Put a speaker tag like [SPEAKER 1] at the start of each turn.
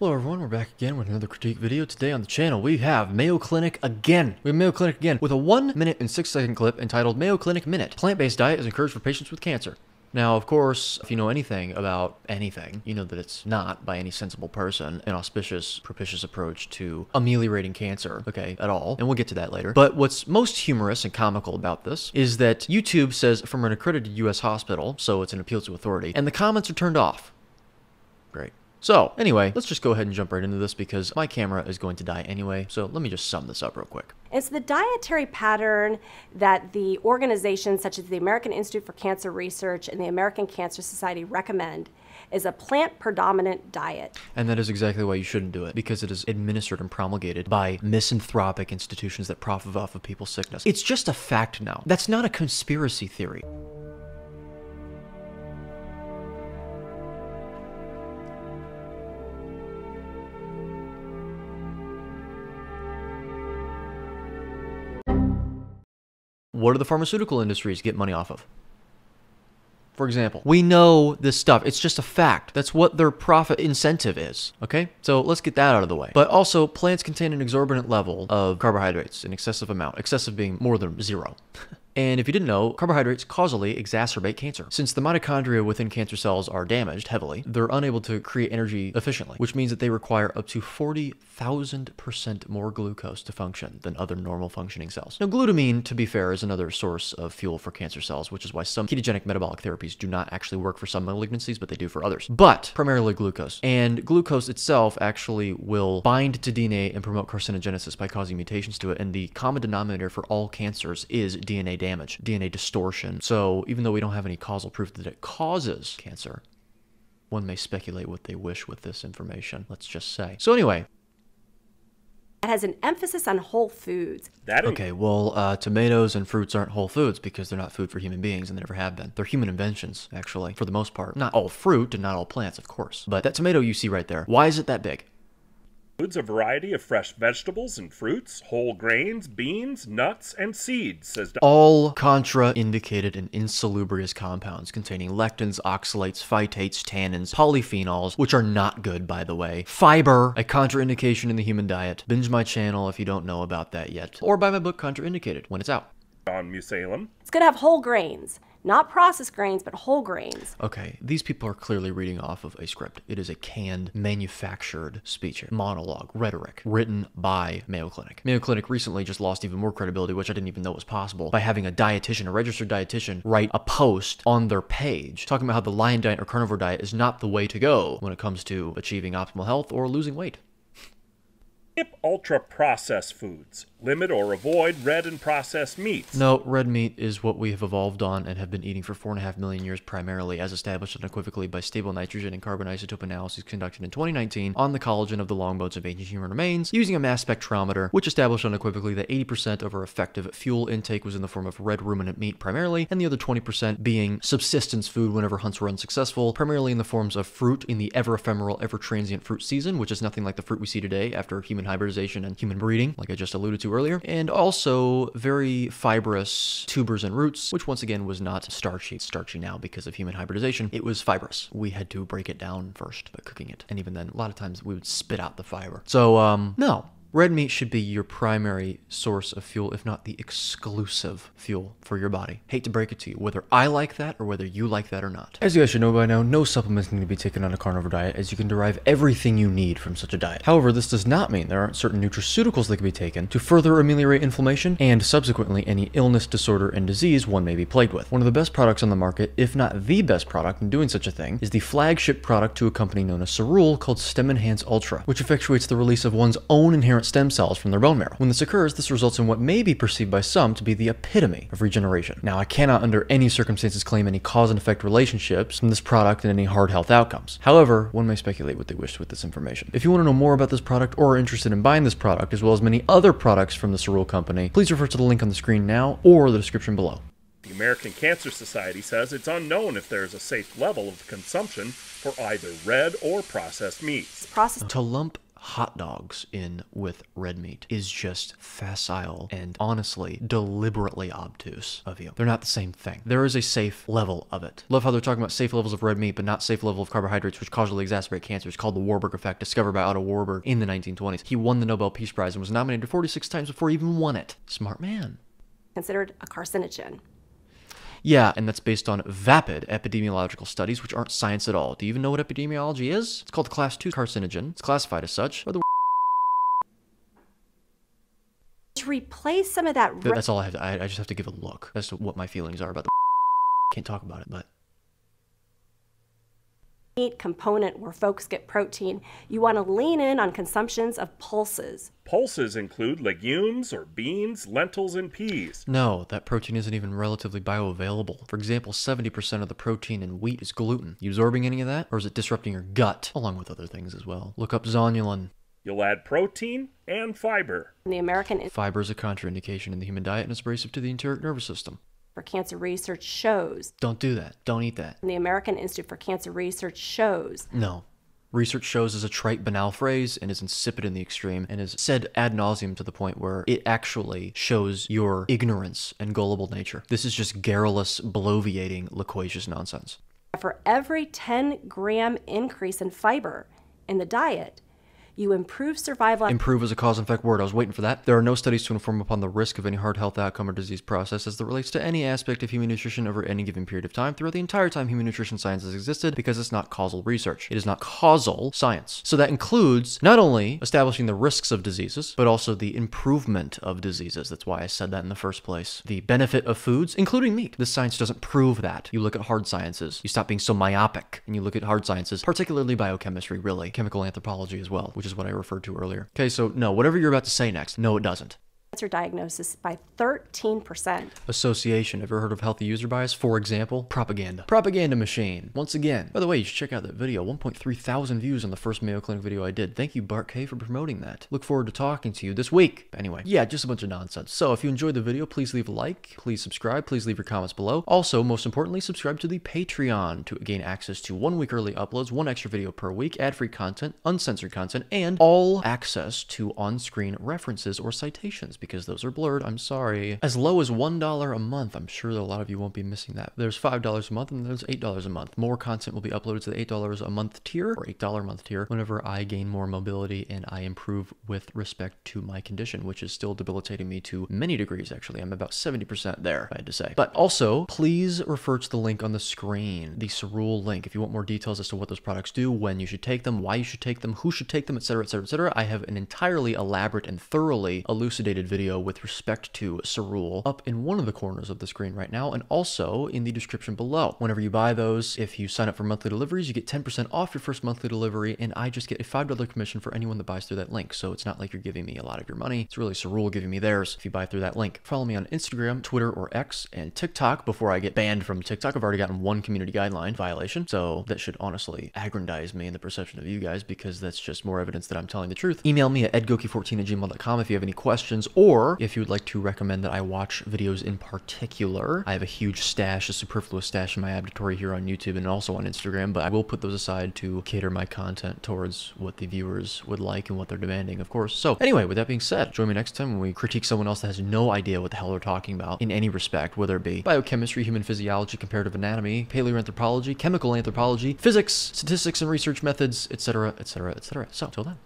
[SPEAKER 1] Hello everyone, we're back again with another critique video. Today on the channel we have Mayo Clinic again. We have Mayo Clinic again with a 1 minute and 6 second clip entitled Mayo Clinic Minute. Plant-based diet is encouraged for patients with cancer. Now, of course, if you know anything about anything, you know that it's not, by any sensible person, an auspicious, propitious approach to ameliorating cancer, okay, at all. And we'll get to that later. But what's most humorous and comical about this is that YouTube says from an accredited US hospital, so it's an appeal to authority, and the comments are turned off. Great. So, anyway, let's just go ahead and jump right into this because my camera is going to die anyway. So, let me just sum this up real quick.
[SPEAKER 2] It's the dietary pattern that the organizations such as the American Institute for Cancer Research and the American Cancer Society recommend is a plant predominant diet.
[SPEAKER 1] And that is exactly why you shouldn't do it because it is administered and promulgated by misanthropic institutions that profit off of people's sickness. It's just a fact now. That's not a conspiracy theory. What do the pharmaceutical industries get money off of? For example, we know this stuff. It's just a fact. That's what their profit incentive is. Okay? So let's get that out of the way. But also, plants contain an exorbitant level of carbohydrates, an excessive amount, excessive being more than zero. And if you didn't know, carbohydrates causally exacerbate cancer. Since the mitochondria within cancer cells are damaged heavily, they're unable to create energy efficiently, which means that they require up to 40,000% more glucose to function than other normal functioning cells. Now, glutamine, to be fair, is another source of fuel for cancer cells, which is why some ketogenic metabolic therapies do not actually work for some malignancies, but they do for others. But primarily glucose. And glucose itself actually will bind to DNA and promote carcinogenesis by causing mutations to it. And the common denominator for all cancers is DNA damage damage, DNA distortion. So even though we don't have any causal proof that it causes cancer, one may speculate what they wish with this information, let's just say. So anyway,
[SPEAKER 2] it has an emphasis on whole foods.
[SPEAKER 1] That okay, well, uh, tomatoes and fruits aren't whole foods because they're not food for human beings and they never have been. They're human inventions, actually, for the most part. Not all fruit and not all plants, of course. But that tomato you see right there, why is it that big?
[SPEAKER 3] Includes a variety of fresh vegetables and fruits, whole grains, beans, nuts, and seeds, says Dr.
[SPEAKER 1] All contraindicated and insalubrious compounds containing lectins, oxalates, phytates, tannins, polyphenols, which are not good, by the way. Fiber, a contraindication in the human diet. Binge my channel if you don't know about that yet. Or buy my book, Contraindicated, when it's out.
[SPEAKER 3] John Musalem.
[SPEAKER 2] It's going to have whole grains. Not processed grains, but whole grains.
[SPEAKER 1] Okay, these people are clearly reading off of a script. It is a canned, manufactured speech, monologue, rhetoric, written by Mayo Clinic. Mayo Clinic recently just lost even more credibility, which I didn't even know was possible, by having a dietitian, a registered dietitian, write a post on their page talking about how the lion diet or carnivore diet is not the way to go when it comes to achieving optimal health or losing weight.
[SPEAKER 3] Skip ultra processed foods. Limit or avoid red and processed meats.
[SPEAKER 1] No, red meat is what we have evolved on and have been eating for four and a half million years primarily, as established unequivocally by stable nitrogen and carbon isotope analyses conducted in 2019 on the collagen of the long bones of ancient human remains using a mass spectrometer, which established unequivocally that 80% of our effective fuel intake was in the form of red ruminant meat primarily, and the other 20% being subsistence food whenever hunts were unsuccessful, primarily in the forms of fruit in the ever ephemeral, ever transient fruit season, which is nothing like the fruit we see today after human human hybridization and human breeding, like I just alluded to earlier, and also very fibrous tubers and roots, which once again was not starchy. It's starchy now because of human hybridization. It was fibrous. We had to break it down first by cooking it. And even then, a lot of times we would spit out the fiber. So, um, no, Red meat should be your primary source of fuel, if not the exclusive fuel for your body. Hate to break it to you, whether I like that or whether you like that or not. As you guys should know by now, no supplements need to be taken on a carnivore diet as you can derive everything you need from such a diet. However, this does not mean there aren't certain nutraceuticals that can be taken to further ameliorate inflammation and subsequently any illness, disorder, and disease one may be plagued with. One of the best products on the market, if not the best product in doing such a thing, is the flagship product to a company known as Cerule called Stem Enhance Ultra, which effectuates the release of one's own inherent stem cells from their bone marrow. When this occurs, this results in what may be perceived by some to be the epitome of regeneration. Now, I cannot under any circumstances claim any cause and effect relationships from this product and any hard health outcomes. However, one may speculate what they wish with this information. If you want to know more about this product or are interested in buying this product, as well as many other products from the Cerule company, please refer to the link on the screen now or the description below.
[SPEAKER 3] The American Cancer Society says it's unknown if there is a safe level of consumption for either red or processed meats.
[SPEAKER 1] Processed to lump hot dogs in with red meat is just facile and honestly deliberately obtuse of you. They're not the same thing. There is a safe level of it. Love how they're talking about safe levels of red meat, but not safe level of carbohydrates, which causally exacerbate cancer. It's called the Warburg effect, discovered by Otto Warburg in the 1920s. He won the Nobel Peace Prize and was nominated 46 times before he even won it. Smart man.
[SPEAKER 2] considered a carcinogen.
[SPEAKER 1] Yeah, and that's based on vapid epidemiological studies, which aren't science at all. Do you even know what epidemiology is? It's called class 2 carcinogen. It's classified as such. Or the
[SPEAKER 2] To replace some of that red
[SPEAKER 1] That's all I have to, I, I just have to give a look. That's what my feelings are about the Can't talk about it, but
[SPEAKER 2] meat component where folks get protein, you want to lean in on consumptions of pulses.
[SPEAKER 3] Pulses include legumes or beans, lentils, and peas.
[SPEAKER 1] no, that protein isn't even relatively bioavailable. For example, 70% of the protein in wheat is gluten. You absorbing any of that, or is it disrupting your gut, along with other things as well? Look up zonulin.
[SPEAKER 3] You'll add protein and fiber.
[SPEAKER 2] The American
[SPEAKER 1] Fiber is a contraindication in the human diet and is abrasive to the enteric nervous system.
[SPEAKER 2] For Cancer Research shows,
[SPEAKER 1] Don't do that. Don't eat that.
[SPEAKER 2] and the American Institute for Cancer Research shows
[SPEAKER 1] No. Research shows is a trite, banal phrase and is insipid in the extreme and is said ad nauseum to the point where it actually shows your ignorance and gullible nature. This is just garrulous, bloviating, loquacious nonsense.
[SPEAKER 2] for every 10 gram increase in fiber in the diet, you improve survival.
[SPEAKER 1] Improve is a cause and effect word. I was waiting for that. There are no studies to inform upon the risk of any heart health outcome or disease process as it relates to any aspect of human nutrition over any given period of time throughout the entire time human nutrition science has existed because it's not causal research. It is not causal science. So that includes not only establishing the risks of diseases, but also the improvement of diseases. That's why I said that in the first place. The benefit of foods, including meat. This science doesn't prove that. You look at hard sciences. You stop being so myopic and you look at hard sciences, particularly biochemistry, really, chemical anthropology as well, which is what I referred to earlier. Okay, so no, whatever you're about to say next, no, it doesn't.
[SPEAKER 2] Cancer diagnosis by 13%.
[SPEAKER 1] Association. Ever heard of healthy user bias? For example, propaganda. Propaganda machine. Once again. By the way, you should check out that video. 1.3 thousand views on the first Mayo Clinic video I did. Thank you, Bart Kay, for promoting that. Look forward to talking to you this week. Anyway, yeah, just a bunch of nonsense. So if you enjoyed the video, please leave a like, please subscribe, please leave your comments below. Also, most importantly, subscribe to the Patreon to gain access to one week early uploads, one extra video per week, ad-free content, uncensored content, and all access to on-screen references or citations because those are blurred. I'm sorry. As low as $1 a month. I'm sure that a lot of you won't be missing that. There's $5 a month and there's $8 a month. More content will be uploaded to the $8 a month tier or $8 a month tier whenever I gain more mobility and I improve with respect to my condition, which is still debilitating me to many degrees, actually. I'm about 70% there, I had to say. But also, please refer to the link on the screen, the Cerule link, if you want more details as to what those products do, when you should take them, why you should take them, who should take them, etc., etc., etc. I have an entirely elaborate and thoroughly elucidated video with respect to Cerule up in one of the corners of the screen right now, and also in the description below. Whenever you buy those, if you sign up for monthly deliveries, you get 10% off your first monthly delivery, and I just get a $5 commission for anyone that buys through that link. So it's not like you're giving me a lot of your money. It's really Cerule giving me theirs if you buy through that link. Follow me on Instagram, Twitter, or X, and TikTok before I get banned from TikTok. I've already gotten one community guideline violation, so that should honestly aggrandize me in the perception of you guys because that's just more evidence that I'm telling the truth. Email me at edgoeke14 at gmail.com if you have any questions, or if you would like to recommend that I watch videos in particular. I have a huge stash, a superfluous stash in my abditory here on YouTube and also on Instagram, but I will put those aside to cater my content towards what the viewers would like and what they're demanding, of course. So, anyway, with that being said, join me next time when we critique someone else that has no idea what the hell they're talking about in any respect, whether it be biochemistry, human physiology, comparative anatomy, paleoanthropology, chemical anthropology, physics, statistics and research methods, etc., etc., etc. So, till then.